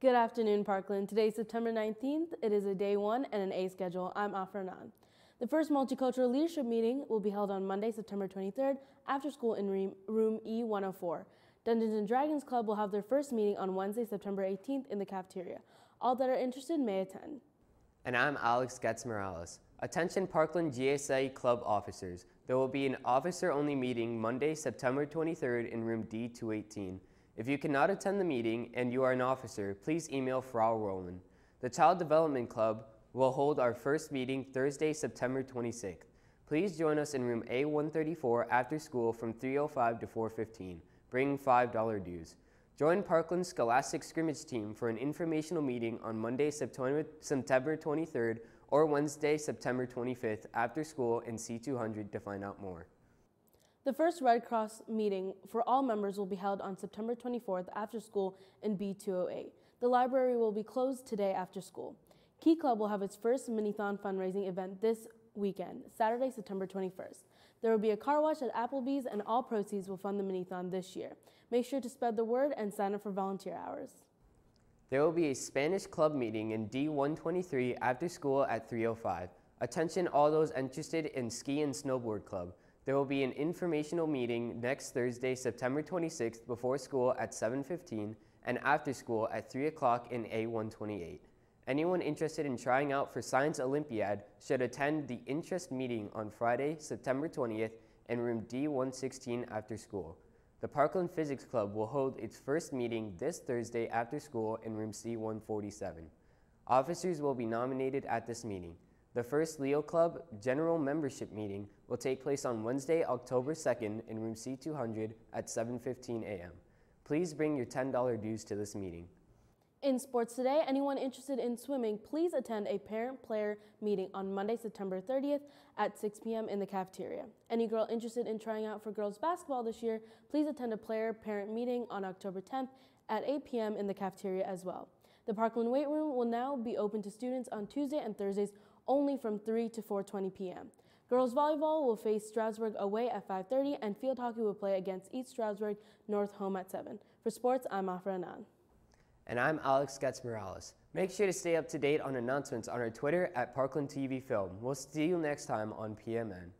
Good afternoon, Parkland. Today is September 19th. It is a day one and an A schedule. I'm Afra Anan. The first multicultural leadership meeting will be held on Monday, September 23rd, after school in room E104. Dungeons and Dragons Club will have their first meeting on Wednesday, September 18th in the cafeteria. All that are interested may attend. And I'm Alex Goetz Morales. Attention Parkland GSA Club officers. There will be an officer-only meeting Monday, September 23rd in room D218. If you cannot attend the meeting and you are an officer, please email Frau Rowland. The Child Development Club will hold our first meeting Thursday, September 26th. Please join us in room A134 after school from 3.05 to 4.15. Bring $5 dues. Join Parkland's Scholastic Scrimmage Team for an informational meeting on Monday, September 23rd or Wednesday, September 25th after school in C200 to find out more. The first Red Cross meeting for all members will be held on September 24th after school in B208. The library will be closed today after school. Key Club will have its first Minithon fundraising event this weekend, Saturday, September 21st. There will be a car wash at Applebee's and all proceeds will fund the Minithon this year. Make sure to spread the word and sign up for volunteer hours. There will be a Spanish club meeting in D123 after school at 3.05. Attention all those interested in ski and snowboard club. There will be an informational meeting next Thursday, September 26th before school at 7.15 and after school at 3 o'clock in A128. Anyone interested in trying out for Science Olympiad should attend the interest meeting on Friday, September 20th in room D116 after school. The Parkland Physics Club will hold its first meeting this Thursday after school in room C147. Officers will be nominated at this meeting. The first Leo Club general membership meeting will take place on Wednesday, October 2nd in room C200 at 7.15 a.m. Please bring your $10 dues to this meeting. In sports today, anyone interested in swimming, please attend a parent-player meeting on Monday, September 30th at 6 p.m. in the cafeteria. Any girl interested in trying out for girls basketball this year, please attend a player-parent meeting on October 10th at 8 p.m. in the cafeteria as well. The Parkland Weight Room will now be open to students on Tuesday and Thursdays only from 3 to 4.20 p.m. Girls volleyball will face Stroudsburg away at 5.30 and field hockey will play against East Stroudsburg North home at 7. For sports, I'm Afra Anan. And I'm Alex Goetz Morales. Make sure to stay up to date on announcements on our Twitter at Parkland TV Film. We'll see you next time on PMN.